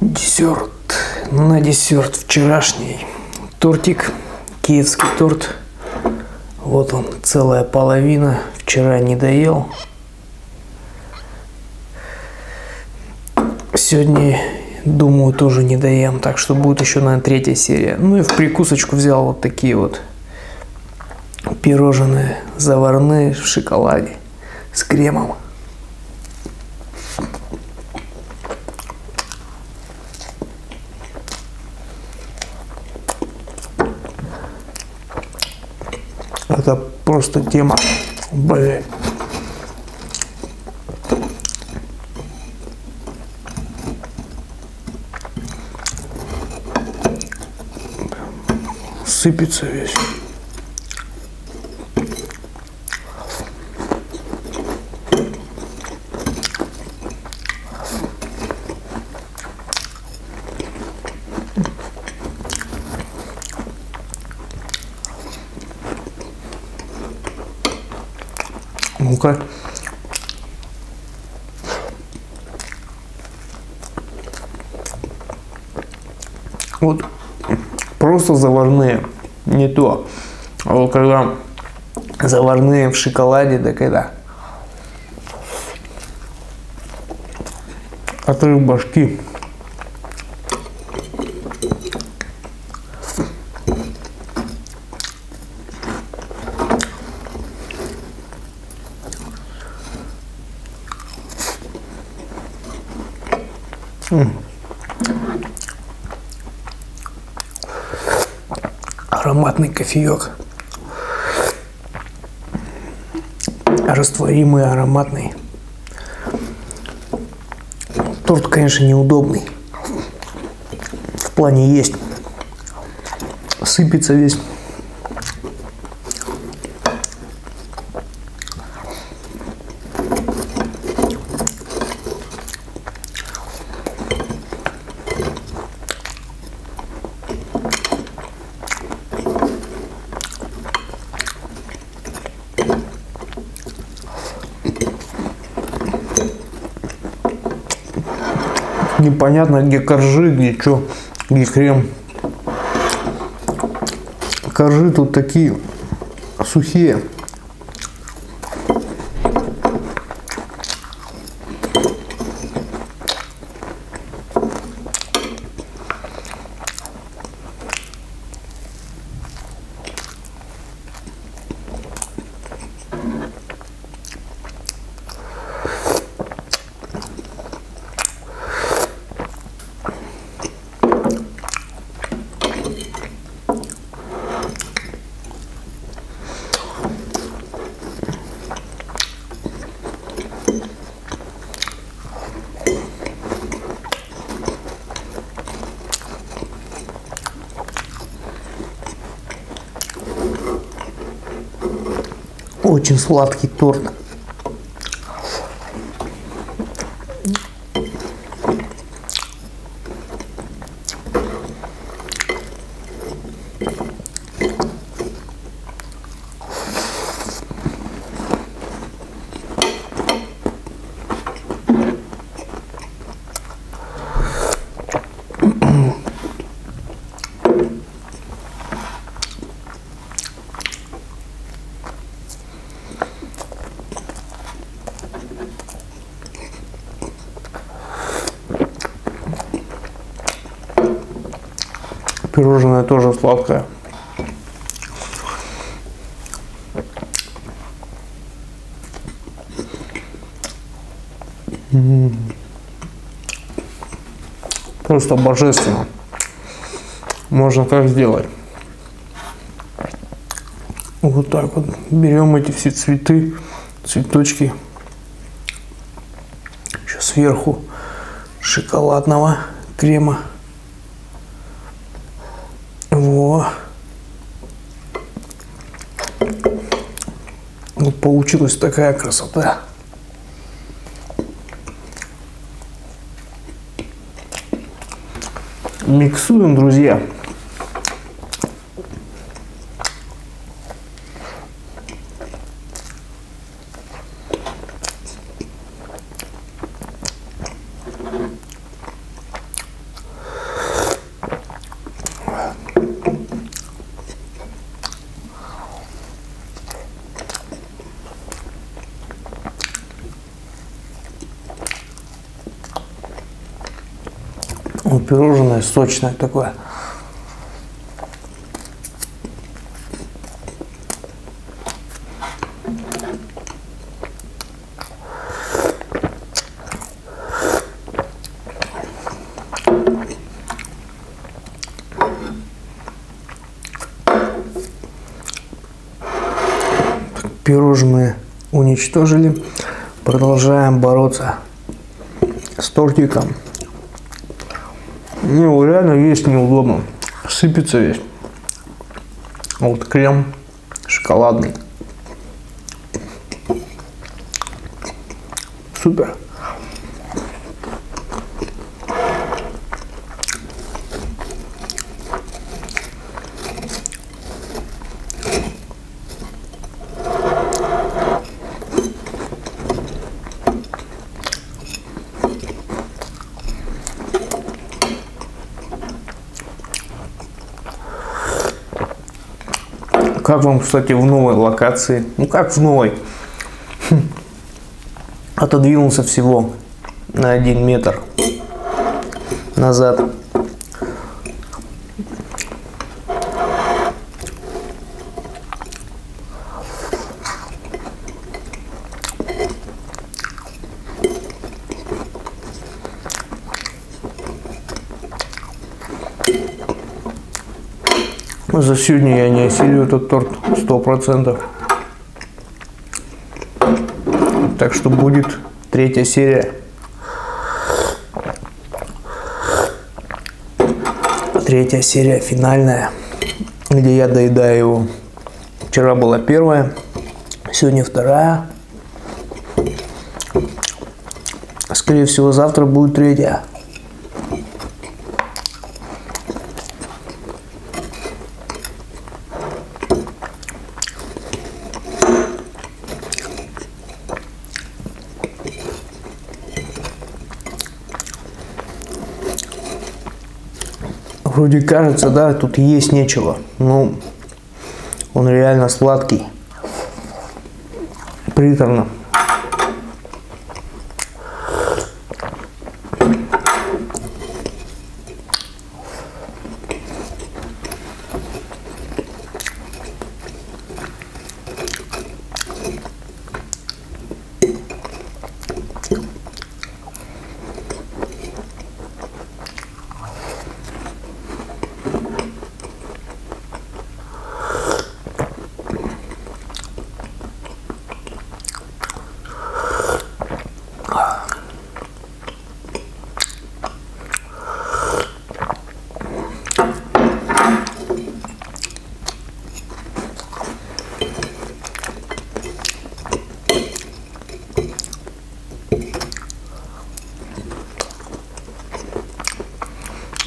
Десерт. На десерт вчерашний. Тортик. Киевский торт. Вот он, целая половина. Вчера не доел. Сегодня, думаю, тоже не доем. Так что будет еще, наверное, третья серия. Ну и в прикусочку взял вот такие вот пирожные заварные в шоколаде с кремом. Это просто тема. Блин. Сыпется весь. Ну-ка. Вот просто заварные, не то. А вот когда заварные в шоколаде, так это отрыв башки. Ароматный кофеек. Растворимый, ароматный. Торт, конечно, неудобный. В плане есть. Сыпется весь. Непонятно, где коржи, где что, где крем. Коржи тут такие сухие. Очень сладкий торт. Пирожное тоже сладкое. Просто божественно. Можно как сделать. Вот так вот. Берем эти все цветы, цветочки. Еще сверху шоколадного крема. Во. Вот получилась такая красота. Миксуем, друзья. Ну, пирожное сочное такое. Пирожные уничтожили. Продолжаем бороться с тортиком. Не, реально есть неудобно. Сыпется весь. Вот крем шоколадный. Супер. Как вам, кстати, в новой локации? Ну как в новой? Хм. Отодвинулся всего на один метр назад. За сегодня я не осилю этот торт сто процентов. Так что будет третья серия. Третья серия финальная, где я доедаю его. Вчера была первая, сегодня вторая. Скорее всего, завтра будет третья. Вроде кажется, да, тут есть нечего. Но он реально сладкий. Приторно.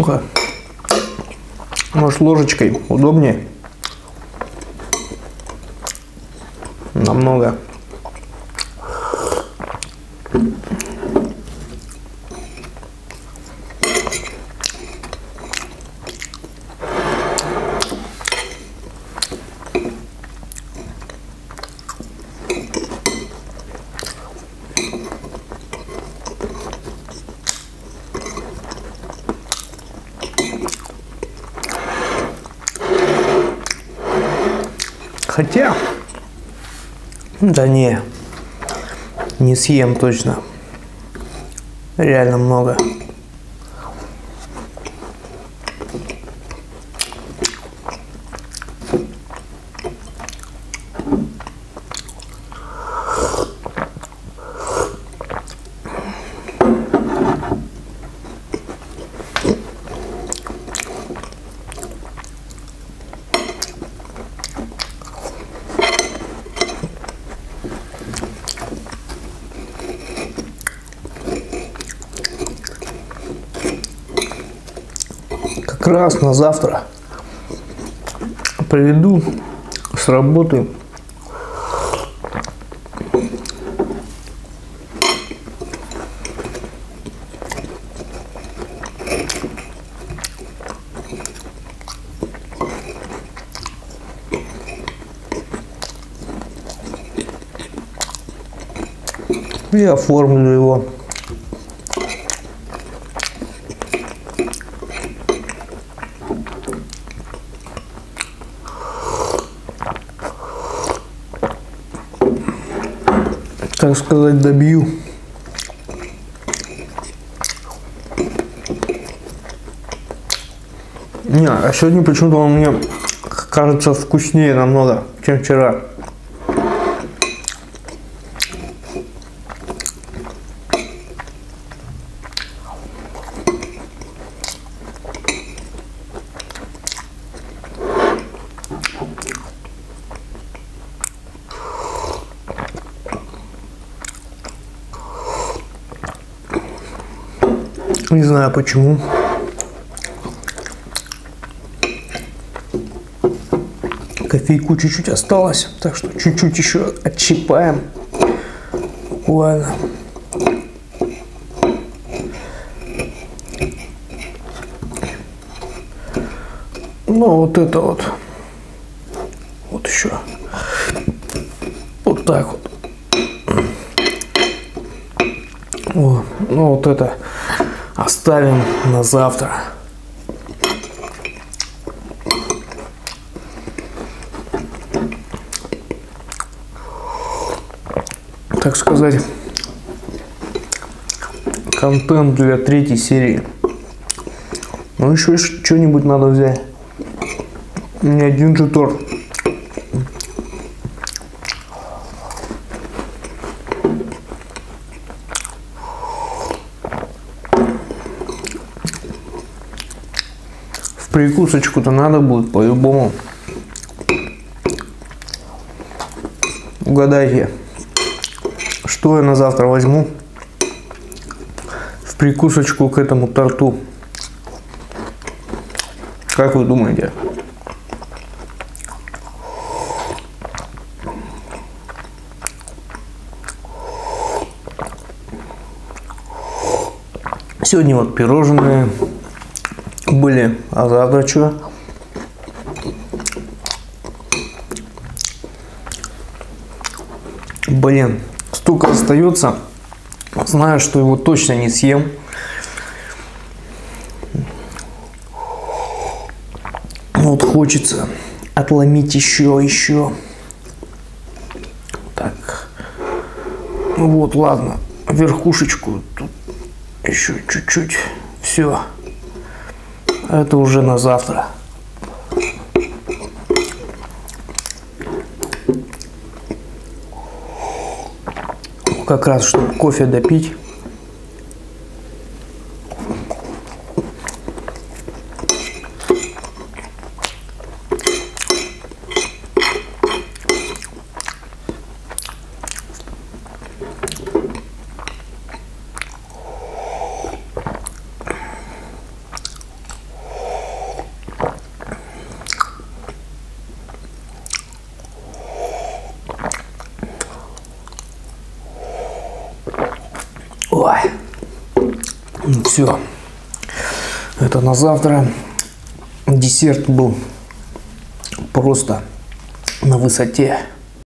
Ну-ка. Может ложечкой удобнее? Намного. Хотя, да не, не съем точно. Реально много. На завтра приведу с работы. И оформлю его так сказать, добью. Не, а сегодня почему-то он мне кажется вкуснее намного, чем вчера. Не знаю почему. Кофейку чуть-чуть осталось, так что чуть-чуть еще отщипаем. Буквально. Ну, вот это вот. Вот еще. Вот так вот. О, ну, вот это оставим на завтра. Так сказать, контент для третьей серии. Ну еще что-нибудь надо взять. Не один же торт. Прикусочку-то надо будет по-любому. Угадайте, что я на завтра возьму в прикусочку к этому торту. Как вы думаете? Сегодня вот пирожные были. А завтра что? Блин, столько остается. Знаю, что его точно не съем. Вот хочется отломить еще, еще. Так. Вот, ладно. Верхушечку тут еще чуть-чуть. Все. Это уже на завтра. Как раз, чтобы кофе допить. Ой. Ну, все. Это на завтра. Десерт был просто на высоте.